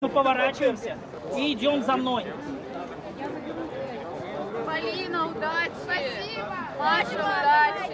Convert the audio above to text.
Мы поворачиваемся и идем за мной. Полина, удачи! Спасибо! Маша, удачи!